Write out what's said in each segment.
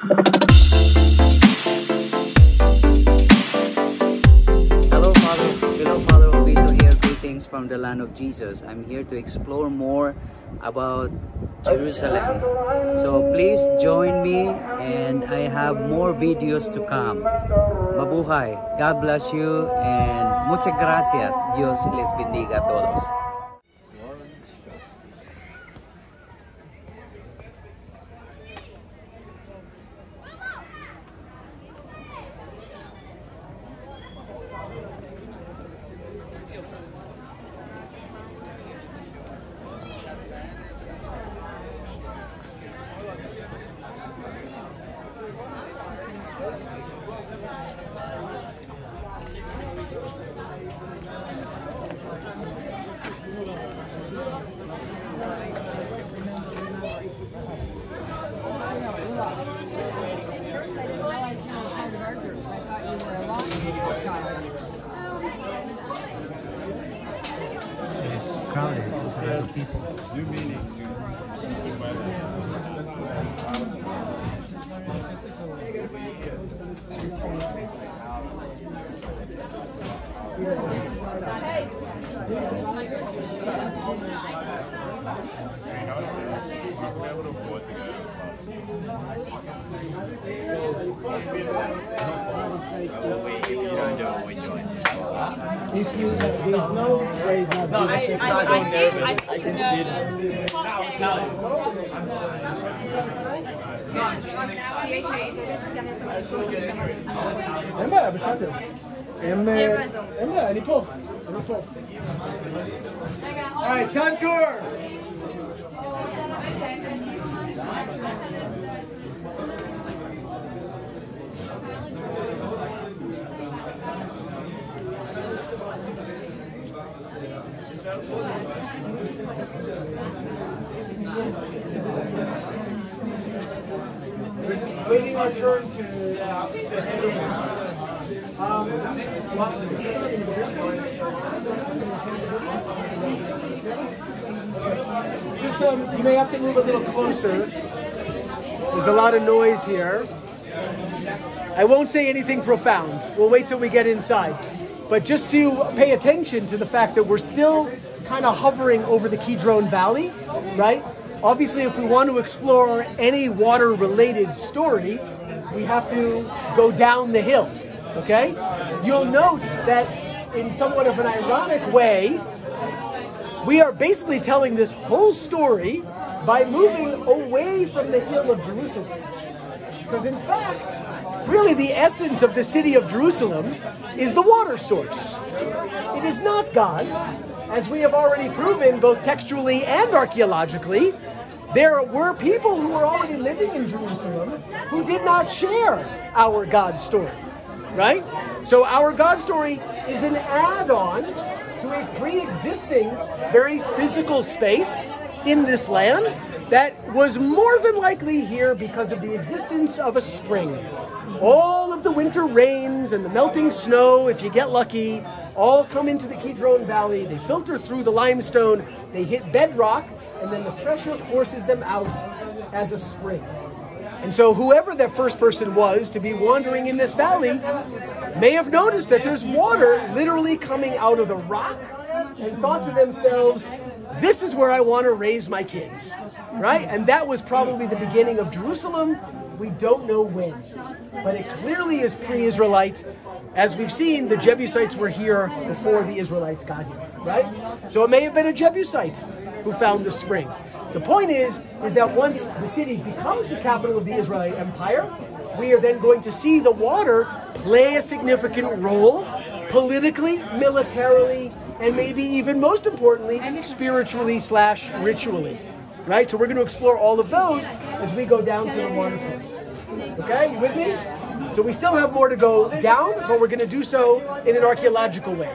Hello, Father. Hello, Father Obito here. Greetings from the land of Jesus. I'm here to explore more about Jerusalem. So please join me and I have more videos to come. Mabuhay. God bless you and muchas gracias. Dios les bendiga a todos. Excuse me, there's no way that no, I, I, I can see it. אין בעיה, בסדר. הם... אה, אין בעיה, אני פה. All right, time tour. We're waiting our turn to, uh, to head in. Just um, you may have to move a little closer. There's a lot of noise here. I won't say anything profound. We'll wait till we get inside. But just to pay attention to the fact that we're still kind of hovering over the Kidron Valley, right? Obviously, if we want to explore any water related story, we have to go down the hill, okay? You'll note that in somewhat of an ironic way, we are basically telling this whole story by moving away from the hill of Jerusalem. Because in fact, really the essence of the city of Jerusalem is the water source. It is not God, as we have already proven both textually and archaeologically. There were people who were already living in Jerusalem who did not share our God story, right? So our God story is an add-on to a pre-existing, very physical space in this land that was more than likely here because of the existence of a spring. All of the winter rains and the melting snow, if you get lucky, all come into the Kidron Valley. They filter through the limestone, they hit bedrock, and then the pressure forces them out as a spring. And so, whoever that first person was to be wandering in this valley may have noticed that there's water literally coming out of the rock and thought to themselves, this is where I want to raise my kids, right? And that was probably the beginning of Jerusalem. We don't know when, but it clearly is pre Israelite. As we've seen, the Jebusites were here before the Israelites got here, right? So it may have been a Jebusite who found the spring. The point is, is that once the city becomes the capital of the Israelite Empire, we are then going to see the water play a significant role politically, militarily, and maybe even most importantly, spiritually slash ritually. Right? So we're going to explore all of those as we go down to the water source. Okay, you with me? So we still have more to go down, but we're going to do so in an archaeological way.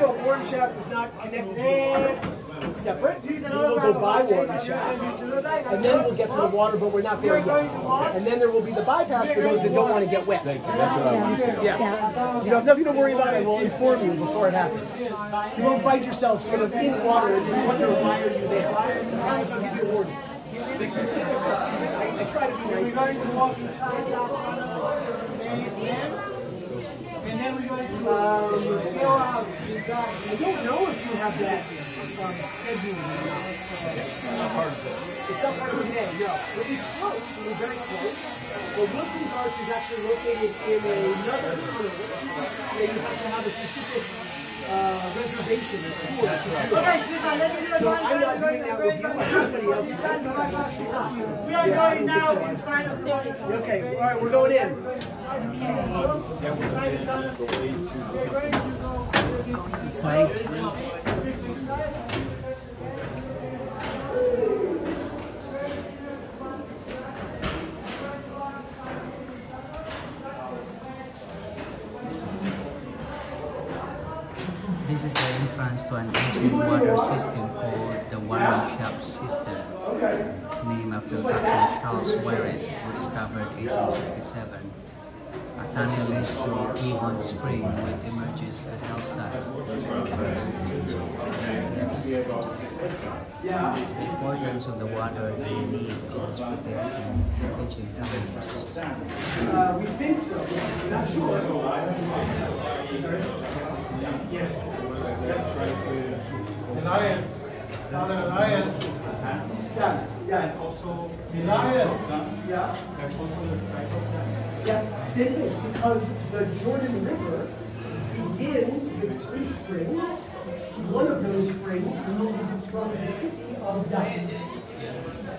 So, first of all, Warren Shaft is not connected to the water. It's separate. We will go by water shaft, and then we'll get to the water, but we're not there yet. And then there will be the bypass for those that don't want to get wet. Yes. You have nothing to worry about. I will inform you before it happens. You won't find yourself sort of in water and you wonder why are you there. I promise I'll give you a warning. I, I try to be nice. We're going to walk inside that water and then we're going to Um, go out inside. I don't know if you have that um, scheduled. It's not part of the day, no. But it's close, we're very close. The Wilson's Arch is actually located in another tunnel where you have to have a specific uh, reservation or tour. to. Okay, So I'm not doing that with you, but somebody else is that. Not. We are going now inside of the. Okay, all right, we're going in. The tunnel. We're going to go. Inside. This is the entrance to an ancient water system called the Warren Shaft system, named after Captain Charles Warren, who discovered 1867. A tunnel leads to Gihon Spring, which emerges at hillside. Yes, the importance of the water and the need for its protection in ancient times. Uh, we think so, not sure. Elias, Father Elias, Yeah, yeah, also Elias, yeah. that's also the tribe of Dan. Yes, same thing, because the Jordan River begins with three springs. One of those springs comes from the city of Dan,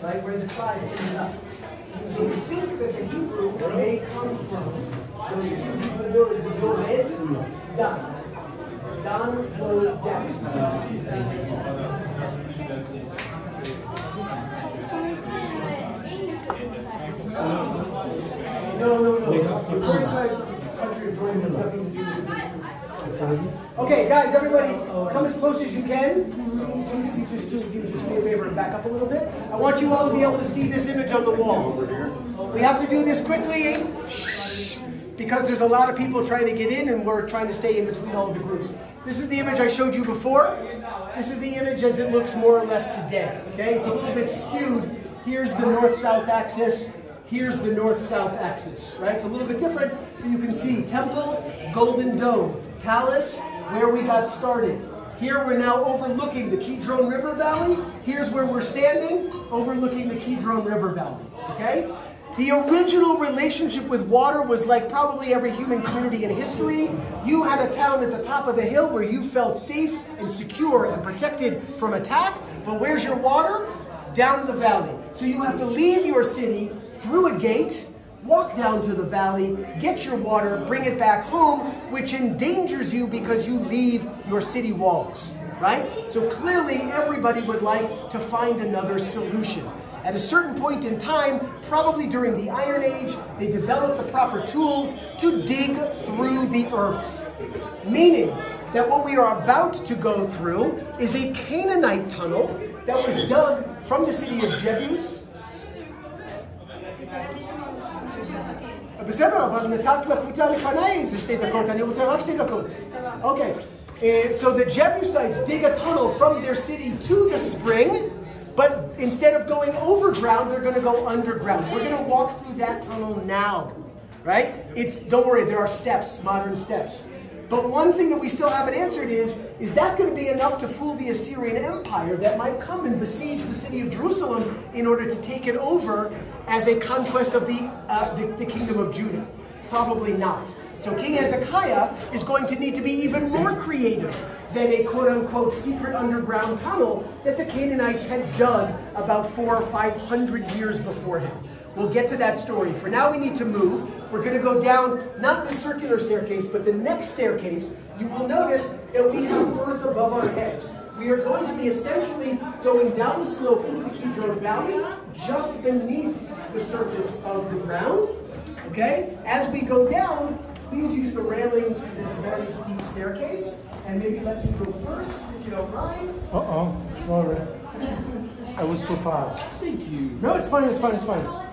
right, where the tribe ended up. So we think that the Hebrew may come from those two Hebrew words, Yored, Dan. Dan flows down. No, no, no. The current country of Jordan has nothing to do with it. Okay, guys, everybody, come as close as you can. Just, just, just do me a favor and back up a little bit. I want you all to be able to see this image on the wall. We have to do this quickly eh? because there's a lot of people trying to get in and we're trying to stay in between all of the groups. This is the image I showed you before. This is the image as it looks more or less today. Okay, it's a little bit skewed. Here's the north-south axis. Here's the north-south axis, right? It's a little bit different, but you can see temples, golden dome, palace, where we got started. Here we're now overlooking the Kidron River Valley. Here's where we're standing, overlooking the Kidron River Valley, okay? The original relationship with water was like probably every human community in history. You had a town at the top of the hill where you felt safe and secure and protected from attack, but where's your water? Down in the valley. So you have to leave your city through a gate, walk down to the valley, get your water, bring it back home, which endangers you because you leave your city walls, right? So clearly everybody would like to find another solution. At a certain point in time, probably during the Iron Age, they developed the proper tools to dig through the earth. Meaning that what we are about to go through is a Canaanite tunnel that was dug from the city of Jebus בסדר, אבל נתת לקבוצה לפניי איזה שתי דקות, אני רוצה רק שתי דקות. Okay, uh, so the Jebusites dig a tunnel from their city to the spring, but instead of going overground, they're going to go underground. We're going to walk through that tunnel now, right? It's don't worry, there are steps, modern steps. But one thing that we still haven't answered is, is that going to be enough to fool the Assyrian Empire that might come and besiege the city of Jerusalem in order to take it over as a conquest of the, uh, the, the kingdom of Judah? Probably not. So King Hezekiah is going to need to be even more creative than a quote-unquote secret underground tunnel that the Canaanites had dug about four or five hundred years before him. We'll get to that story. For now, we need to move. We're going to go down, not the circular staircase, but the next staircase. You will notice that we have earth above our heads. We are going to be essentially going down the slope into the Kidron Valley, just beneath the surface of the ground. Okay? As we go down, please use the railings because it's a very steep staircase. And maybe let me go first, if you don't mind. Uh-oh. Sorry. I was too fast. Thank you. No, it's fine, it's fine, it's fine.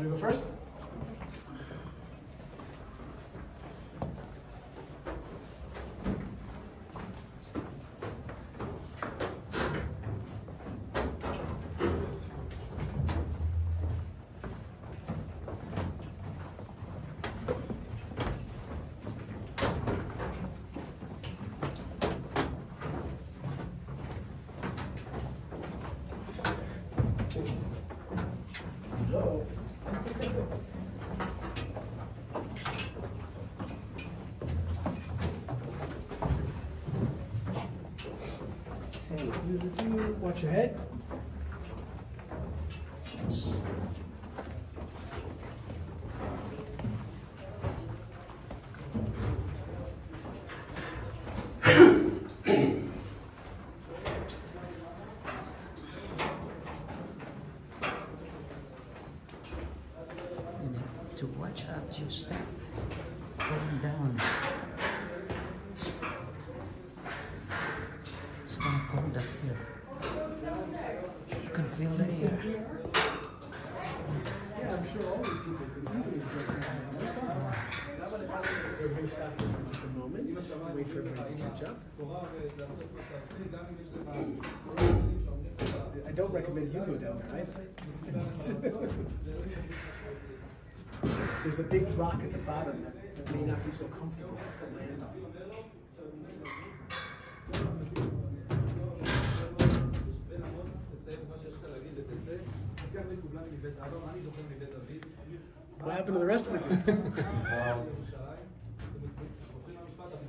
want to go first? do, do, do. Watch your head. I don't recommend you go down there either. There's a big rock at the bottom that, that may not be so comfortable to land on. What happened to the rest of the group?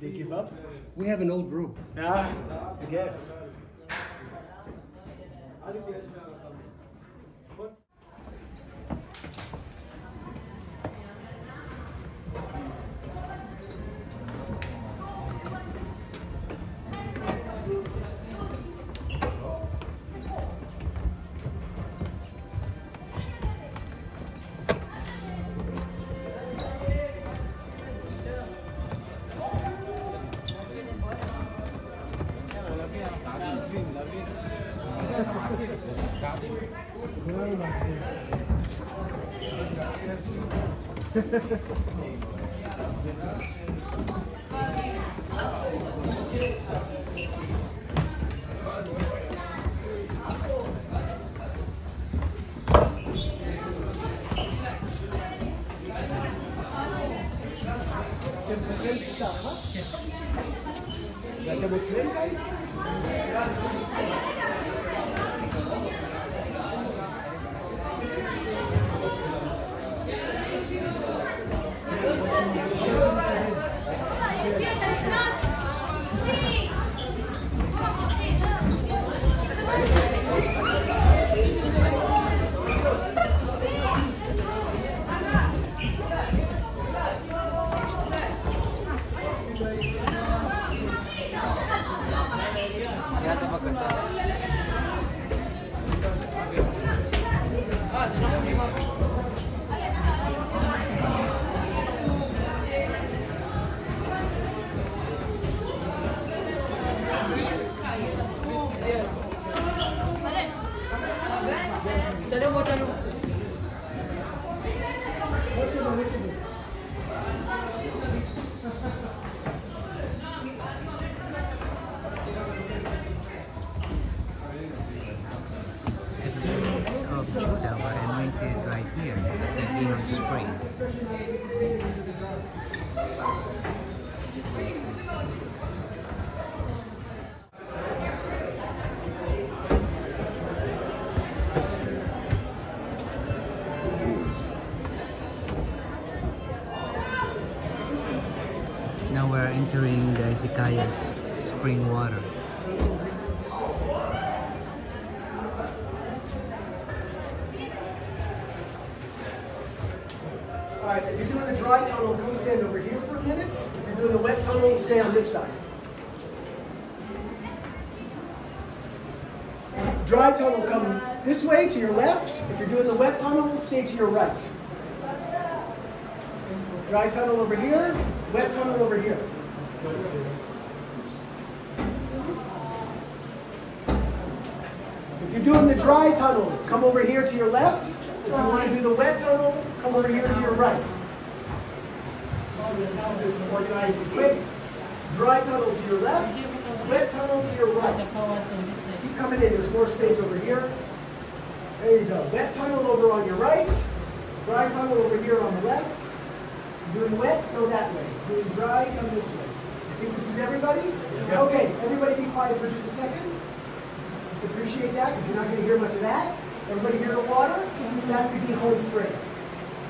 they give up? We have an old group. Ah, I guess. Jangan cabut sering kan? Entering the Hezekiah's spring water. All right, if you're doing the dry tunnel, come stand over here for a minute. If you're doing the wet tunnel, stay on this side. Dry tunnel, come this way to your left. If you're doing the wet tunnel, stay to your right. Dry tunnel over here, wet tunnel over here. If you're doing the dry tunnel, come over here to your left. If you want to do the wet tunnel, come over here to your right. Quick. Dry tunnel to your left, wet tunnel to your right. Keep coming in, there's more space over here. There you go. Wet tunnel over on your right, dry tunnel over here on the left. Doing wet, go that way. Doing dry, come this way. This is everybody? Okay, everybody be quiet for just a second. Just appreciate that because you're not going to hear much of that. Everybody hear the water? That's the Gihon spring.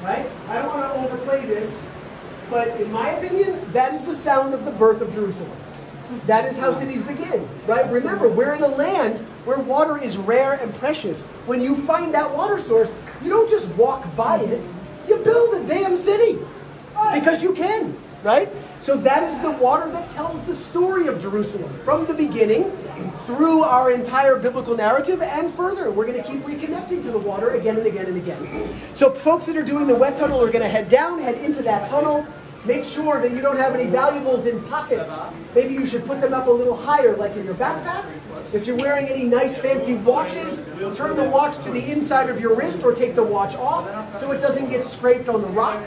Right? I don't want to overplay this, but in my opinion, that is the sound of the birth of Jerusalem. That is how cities begin, right? Remember, we're in a land where water is rare and precious. When you find that water source, you don't just walk by it, you build a damn city because you can, right? So that is the water that tells the story of Jerusalem from the beginning through our entire biblical narrative and further. We're going to keep reconnecting to the water again and again and again. So folks that are doing the wet tunnel are going to head down, head into that tunnel. Make sure that you don't have any valuables in pockets. Maybe you should put them up a little higher, like in your backpack. If you're wearing any nice fancy watches, turn the watch to the inside of your wrist or take the watch off so it doesn't get scraped on the rock.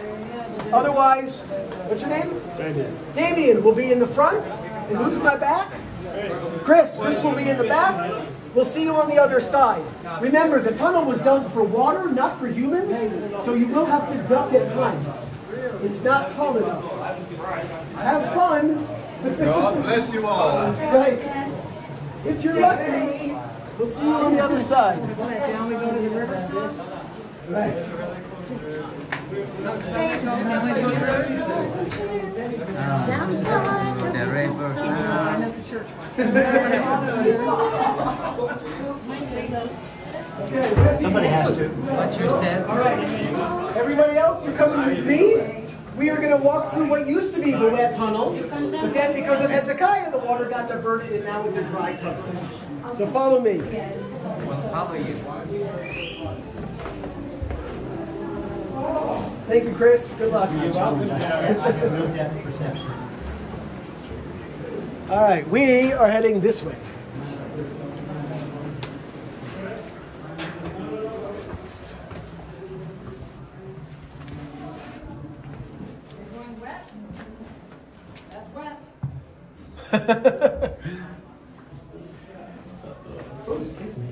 Otherwise, what's your name? Damien. Damien will be in the front. And who's my back? Chris. Chris Chris will be in the back. We'll see you on the other side. Remember, the tunnel was dug for water, not for humans, so you will have to duck at times. It's not tall enough. Have fun. God bless you all. Right. If you're lucky, we'll see you on the other side. Down we go to the riverside. Right. The river Okay, Somebody has to. What's your step? All right. Everybody else, you're coming with me. We are going to walk through what used to be the wet tunnel, but then because of Hezekiah, the water got diverted and now it's a dry tunnel. So follow me. We'll follow you. Thank you, Chris. Good luck. You're perception. All right, we are heading this way. Going wet. That's wet. Oh, excuse me.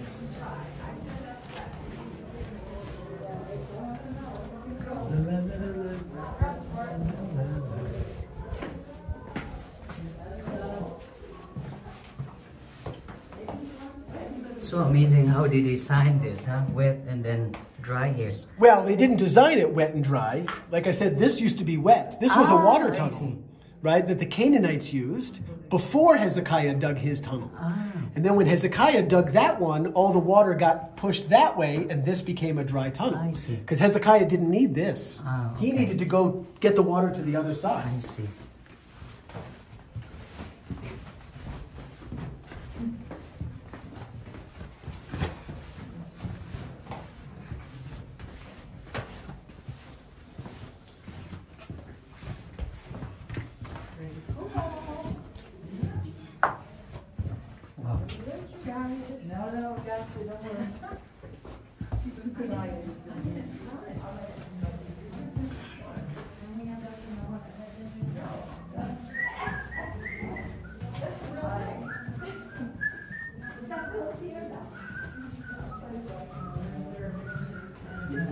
So amazing how they designed this, huh? Wet and then dry here. Well, they didn't design it wet and dry. Like I said, this used to be wet. This was a Ah, water tunnel, right, that the Canaanites used before Hezekiah dug his tunnel. Ah. And then when Hezekiah dug that one, all the water got pushed that way, and this became a dry tunnel. I see. Because Hezekiah didn't need this. Ah, He needed to go get the water to the other side. I see.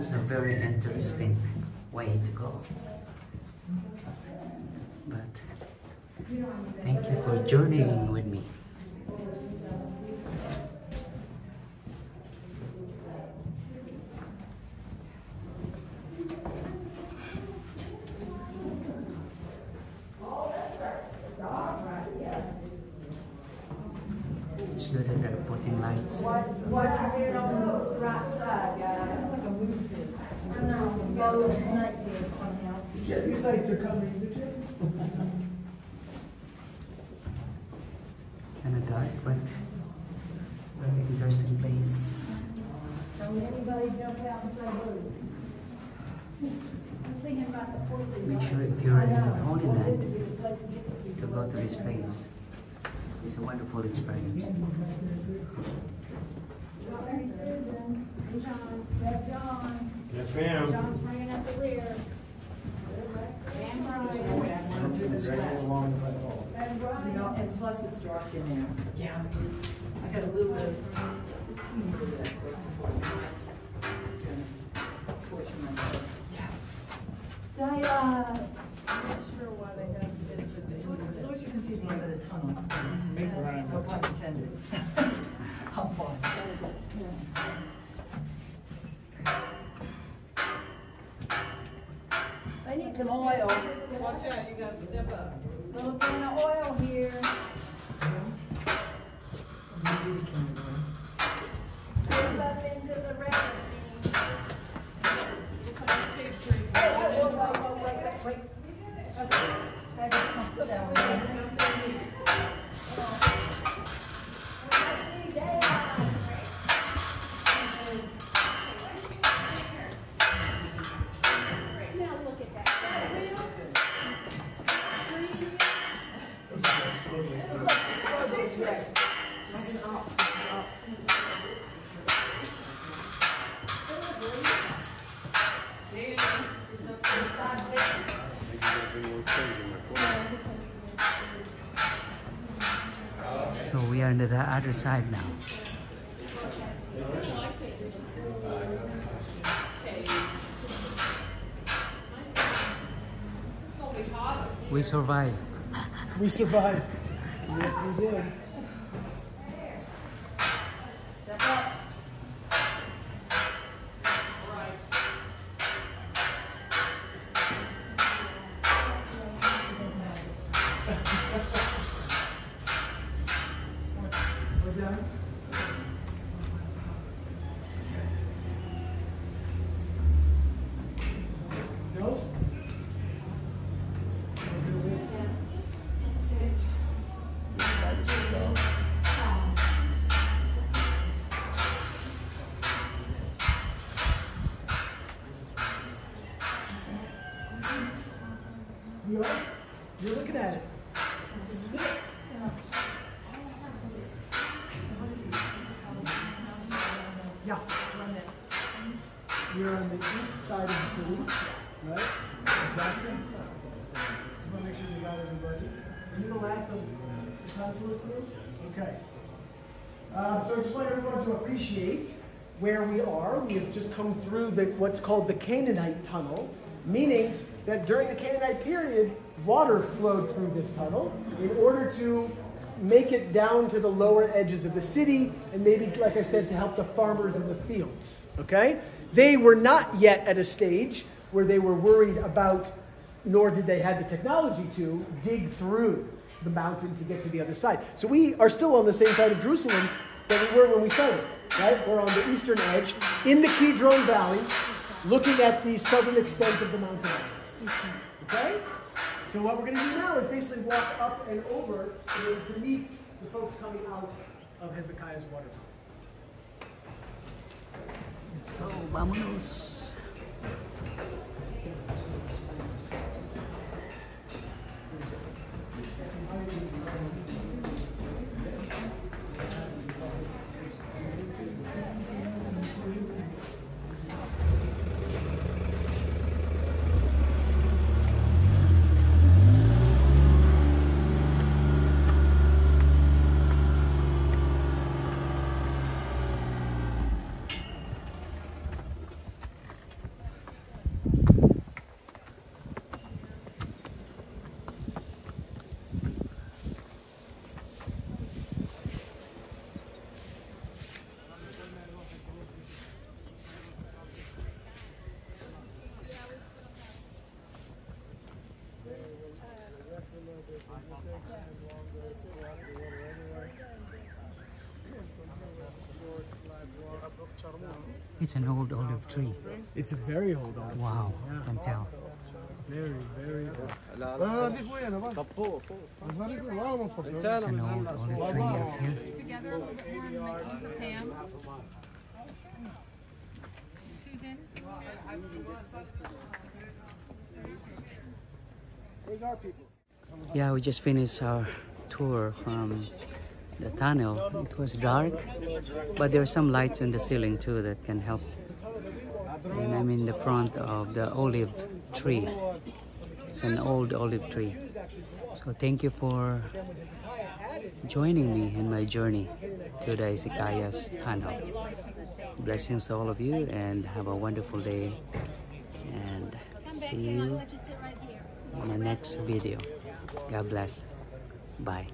Is a very interesting way to go. But thank you for journeying with me. It's good that they're putting lights. What, what you did on the right side, guys. I know, got a little snake here coming out. Your sites are covering the gyms. Kind of dark, but very interesting place. Don't anybody jump out and say boo. I was thinking about the poison. Make sure if you're in the Holy Land to go to this place. It's a wonderful experience. John, Red Yes, ma'am. John's bringing up the rear. And Brian. And You and plus it's dark in there. Yeah. I got a little bit, just a teeny bit of that first before I turn torch myself. They, uh, I'm not sure why they have this. So, so as you can see the end of the tunnel. Make Brian No pun intended. I'm fine. They need some oil. Watch out, you gotta step up. Little bit of oil here. Move other side now. We survived. We survived. Yes, we did. You? You're looking at it. This is it. Yeah. You're on the east side of the city, right? Exactly. Just want to make sure we got everybody. Are you the last of the consulate group? Okay. Uh, so I just want everyone to appreciate where we are. We have just come through the, what's called the Canaanite Tunnel, meaning that during the Canaanite period, water flowed through this tunnel in order to make it down to the lower edges of the city and maybe, like I said, to help the farmers in the fields. Okay? They were not yet at a stage where they were worried about, nor did they have the technology to, dig through the mountain to get to the other side. So we are still on the same side of Jerusalem that we were when we started, right? We're on the eastern edge in the Kidron Valley, looking at the southern extent of the mountain. Okay? So what we're going to do now is basically walk up and over order to meet the folks coming out of Hezekiah's water tunnel. Let's go. Vámonos. It's an old olive tree. It's a very old olive tree. Wow, tree. can tell. Very, very old. Ah, it's an old olive tree up here. Together with the form next to Pam. Susan? Where's our people? Yeah, we just finished our tour from the tunnel. It was dark, but there are some lights on the ceiling too that can help. And I'm in the front of the olive tree. It's an old olive tree. So thank you for joining me in my journey to the Hezekiah's tunnel. Blessings to all of you and have a wonderful day. And see you in the next video. God bless. Bye.